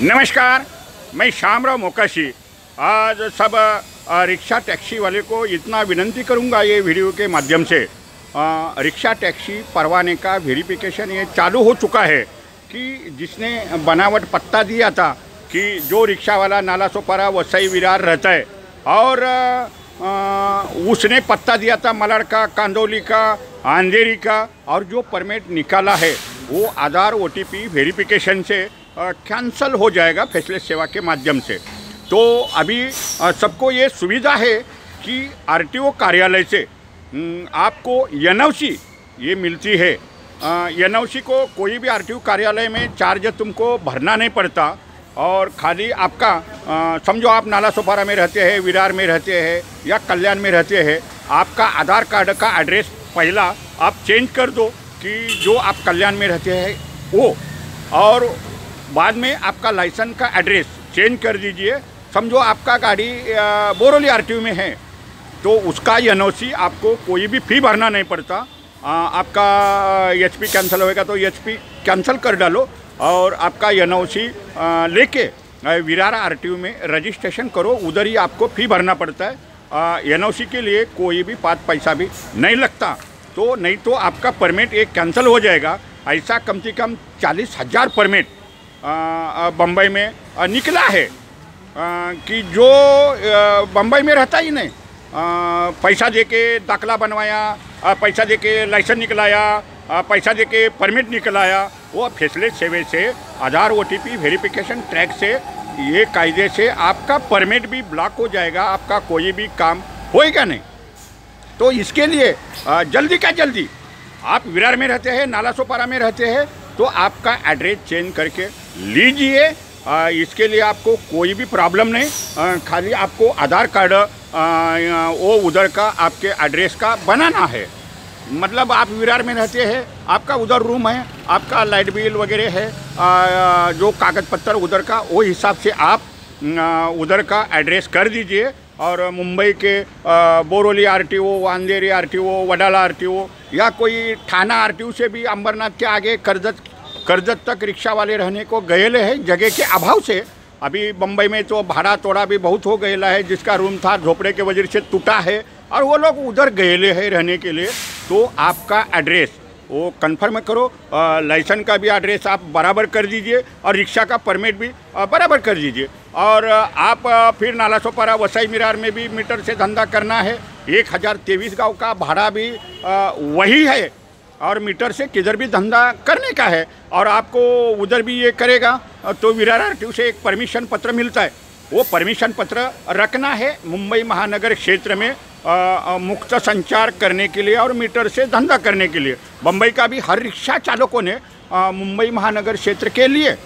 नमस्कार मैं श्यामराव मोकाशी। आज सब रिक्शा टैक्सी वाले को इतना विनंती करूँगा ये वीडियो के माध्यम से। रिक्शा टैक्सी परवाने का वेरिफिकेशन ये चालू हो चुका है कि जिसने बनावट पत्ता दिया था कि जो रिक्शा वाला नाला सोपारा वसई विरार रहता है। और आ, उसने पत्ता दिया था मलड़ का कांदोली का अंधेरी का और जो परमिट निकाला है वो आधार ओ वेरिफिकेशन से कैंसल हो जाएगा फैसले सेवा के माध्यम से। तो अभी सबको ये सुविधा है कि आरटीओ कार्यालय से आपको एन ये मिलती है। एन को कोई भी आरटीओ कार्यालय में चार्ज तुमको भरना नहीं पड़ता और खाली आपका समझो आप नाला सोपारा में रहते हैं, विरार में रहते हैं या कल्याण में रहते हैं, आपका आधार कार्ड का एड्रेस पहला आप चेंज कर दो कि जो आप कल्याण में रहते हैं, वो। और बाद में आपका लाइसेंस का एड्रेस चेंज कर दीजिए। समझो आपका गाड़ी बोरोली आर में है। तो उसका एन आपको कोई भी फ़ी भरना नहीं पड़ता। आ, आपका एच कैंसिल होएगा तो एच कैंसिल कर डालो और आपका एन लेके विरारा आर में रजिस्ट्रेशन करो। उधर ही आपको फ़ी भरना पड़ता है। एनओसी के लिए कोई भी पाँच पैसा भी नहीं लगता। तो नहीं तो आपका परमिट एक कैंसिल हो जाएगा। ऐसा कम से कम चालीस हज़ार परमिट बम्बई में निकला है कि जो बम्बई में रहता ही नहीं। पैसा दे के दाखला बनवाया पैसा दे के लाइसेंस निकलाया पैसा दे के परमिट निकलाया, वो फैसले सेवे से आधार ओ वेरिफिकेशन ट्रैक से, ये कायदे से आपका परमिट भी ब्लॉक हो जाएगा, आपका कोई भी काम होएगा नहीं। तो इसके लिए जल्दी का जल्दी, आप विरार में रहते हैं नाला सोपारा में रहते हैं तो आपका एड्रेस चेंज करके लीजिए। इसके लिए आपको कोई भी प्रॉब्लम नहीं। खाली आपको आधार कार्ड वो उधर का आपके एड्रेस का बनाना है। मतलब आप विरार में रहते हैं, आपका उधर रूम है, आपका लाइट बिल वगैरह है जो कागज़ पत्तर उधर का, वो हिसाब से आप उधर का एड्रेस कर दीजिए। और मुंबई के बोरोली आर टी आरटीओ, वांदेरी आरटीओ, वडाला आरटीओ या कोई थाना आरटीओ से भी अंबरनाथ के आगे कर्जत कर्जत तक रिक्शा वाले रहने को गएले हैं, जगह के अभाव से। अभी बम्बई में तो भाड़ा तोड़ा भी बहुत हो गएला है, जिसका रूम था झोपड़े के वजह से टूटा है और वो लोग उधर गएले हैं रहने के लिए। तो आपका एड्रेस, वो कंफर्म करो लाइसेंस का भी एड्रेस आप बराबर कर दीजिए और रिक्शा का परमिट भी बराबर कर दीजिए। और आप फिर नाला सोपारा वसई मिरार में भी मीटर से धंधा करना है। एक हज़ार तेईस गाँव का भाड़ा भी वही है और मीटर से किधर भी धंधा करने का है। और आपको उधर भी ये करेगा तो विरार आर से एक परमिशन पत्र मिलता है। वो परमिशन पत्र रखना है मुंबई महानगर क्षेत्र में मुक्त संचार करने के लिए और मीटर से धंधा करने के लिए। बम्बई का भी हर रिक्शा चालकों ने मुंबई महानगर क्षेत्र के लिए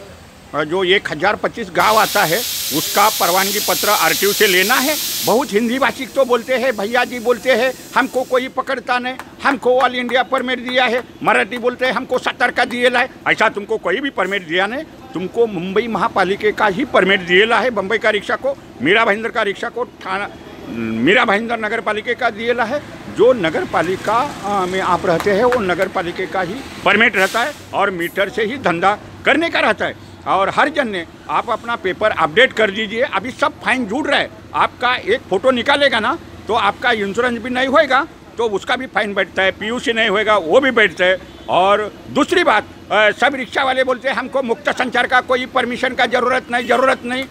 जो एक हज़ार पच्चीस गाँव आता है उसका परवानगी पत्र आरटीओ से लेना है। बहुत हिंदी भाषी तो बोलते हैं, भैया जी बोलते हैं, हमको कोई पकड़ता नहीं, हमको ऑल इंडिया परमिट दिया है। मराठी बोलते हैं, हमको सत्तर का दिए है ऐसा तुमको कोई भी परमिट दिया नहीं, तुमको मुंबई महापालिका का ही परमिट दिएला है बम्बई का रिक्शा को, मीरा भाईंदर का रिक्शा को, थाना, मीरा भाईंदर नगर का दिएला है जो नगर पालिका में आप रहते हैं, वो नगर पालिका का ही परमिट रहता है और मीटर से ही धंधा करने का रहता है। और हर जन ने आप अपना पेपर अपडेट कर दीजिए। अभी सब फाइन जुड़ रहा है। आपका एक फ़ोटो निकालेगा ना तो आपका इंश्योरेंस भी नहीं होएगा तो उसका भी फाइन बैठता है, पीयूसी नहीं होएगा, वो भी बैठता है। और दूसरी बात सब रिक्शा वाले बोलते हैं, हमको मुक्त संचार का कोई परमिशन का ज़रूरत नहीं ज़रूरत नहीं।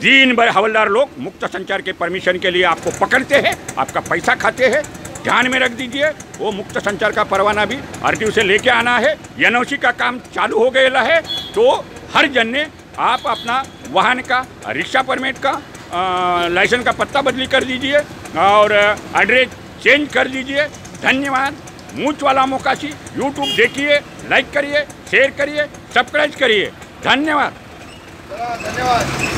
दिन भर हवलदार लोग मुक्त संचार के परमिशन के लिए आपको पकड़ते हैं, आपका पैसा खाते हैं। ध्यान में रख दीजिए, वो मुक्त संचार का परवाना भी आर से लेके आना है। एन का काम चालू हो गया है तो हर जन ने आप अपना वाहन का, रिक्शा परमिट का लाइसेंस का पत्ता बदली कर दीजिए और एड्रेस चेंज कर दीजिए। धन्यवाद। मूछ वाला मोकाशी यूट्यूब देखिए लाइक करिए शेयर करिए सब्सक्राइब करिए। धन्यवाद। धन्यवाद।